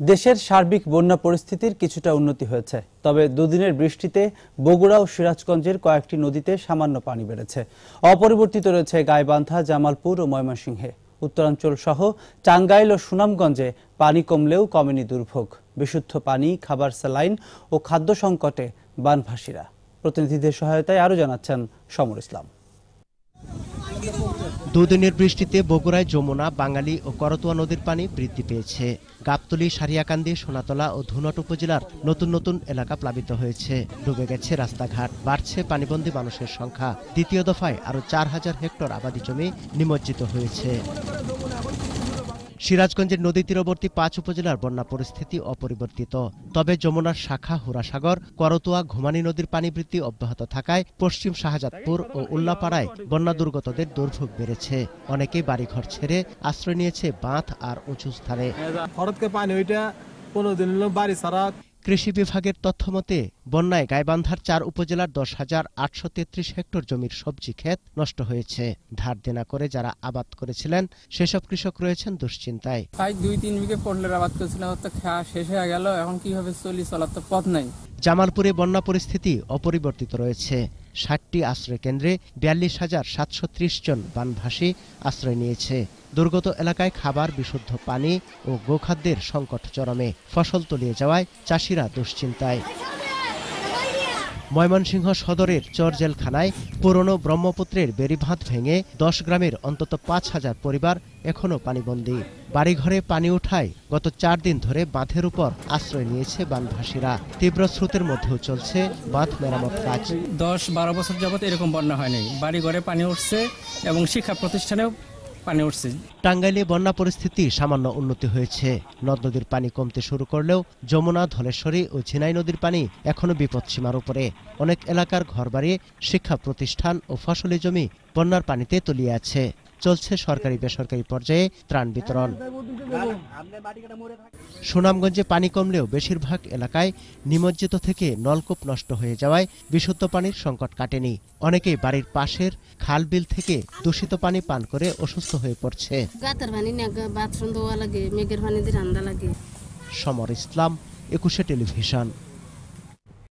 দেশের সার্বিক বন্যা পরিস্থিতির কিছুটা উন্নতি হয়েছে। তবে দুদিনের বৃষ্টিতে বগুড়া ও সিরাজগঞ্জের কয়েকটি নদীতে সামান্য পানি বেড়েছে। অপরিবর্তিত রয়েছে গাইবান্ধা, জামালপুর ও ময়মনসিংহে। উত্তরাঞ্চল সহ টাঙ্গাইল ও সুনামগঞ্জে পানি কমলেও কমেনি দুর্ভোগ। বিশুদ্ধ পানি, খাবার স্যালাইন ও খাদ্য সংকটে বানভাসীরা। প্রতিনিধিদের সহায়তায় আরও জানাচ্ছেন সমর ইসলাম। দুদিনের বৃষ্টিতে বগুড়ায় যমুনা, বাঙালি ও করতোয়া নদীর পানি বৃদ্ধি পেয়েছে। গাবতলি, সারিয়াকান্দি, সোনাতলা ও ধুনট উপজেলার নতুন নতুন এলাকা প্লাবিত হয়েছে। ডুবে গেছে রাস্তাঘাট, বাড়ছে পানিবন্দী মানুষের সংখ্যা। দ্বিতীয় দফায় আরও চার হাজার হেক্টর আবাদি জমি নিমজ্জিত হয়েছে। সিরাজগঞ্জের নদী তীরবর্তী পাঁচ উপজেলার বন্যা পরিস্থিতি অপরিবর্তিত। তবে যমুনার শাখা, হুরাসাগর, করতোয়া, ঘুমানি নদীর পানি বৃদ্ধি অব্যাহত থাকায় পশ্চিম শাহজাদপুর ও উল্লাপাড়ায় বন্যা দুর্গতদের দুর্ভোগ বেড়েছে। অনেকেই বাড়িঘর ছেড়ে আশ্রয় নিয়েছে বাঁধ আর উঁচু স্থানে। কৃষি বিভাগের তথ্যমতে বন্যায় গাইবান্ধার চার উপজেলার দশ হাজার আটশো তেত্রিশ হেক্টর জমির সবজি ক্ষেত নষ্ট হয়েছে। ধার দেনা করে যারা আবাদ করেছিলেন সেসব কৃষক রয়েছেন দুশ্চিন্তায়। প্রায় দুই তিন বিঘে পটলের আবাদ করেছিলাম তো খাওয়া শেষ হয়ে গেল এখন কীভাবে চলি চলার তো পথ নাই। জামালপুরে বন্যা পরিস্থিতি অপরিবর্তিত রয়েছে। ষাটটি আশ্রয় কেন্দ্রে বিয়াল্লিশ হাজার সাতশো ত্রিশ জন বানভাসী আশ্রয় নিয়েছে। দুর্গত এলাকায় খাবার, বিশুদ্ধ পানি ও গোখাদ্যের সংকট চরমে। ফসল তলিয়ে যাওয়ায় চাষিরা দুশ্চিন্তায়। ময়মনসিংহ সদরের চরজেলখানায় পুরনো ব্রহ্মপুত্রের বেড়িবাঁধ ভেঙে দশ গ্রামের অন্তত পাঁচ হাজার পরিবার এখনও পানিবন্দী। বাড়িঘরে পানি উঠায় গত চার দিন ধরে বাঁধের উপর আশ্রয় নিয়েছে বানভাসীরা। তীব্র স্রোতের মধ্যেও চলছে বাঁধ মেরামত কাজ। দশ বারো বছর যাবত এরকম বন্যা হয়নি। বাড়ি ঘরে পানি উঠছে এবং শিক্ষা প্রতিষ্ঠানেও পানি উঠছে। টাঙ্গাইলে বন্যা পরিস্থিতি সামান্য উন্নতি হয়েছে। নদ নদীর পানি কমতে শুরু করলেও যমুনা, ধলেশ্বরী ও ঝিনাই নদীর পানি এখনও বিপদ সীমার উপরে। অনেক এলাকার ঘরবাড়ি, শিক্ষা প্রতিষ্ঠান ও ফসলি জমি বন্যার পানিতে তলিয়ে আছে। চলছে সরকারি বেসরকারি পর্যায়ে ত্রাণ বিতরণ। সুনামগঞ্জে পানি কমলেও বেশিরভাগ এলাকায় নিমজ্জিত থেকে নলকূপ নষ্ট হয়ে যাওয়ায় বিশুদ্ধ পানির সংকট কাটেনি। অনেকেই বাড়ির পাশের খাল বিল থেকে দূষিত পানি পান করে অসুস্থ হয়ে পড়ছে। সমর ইসলাম একুশে টেলিভিশন।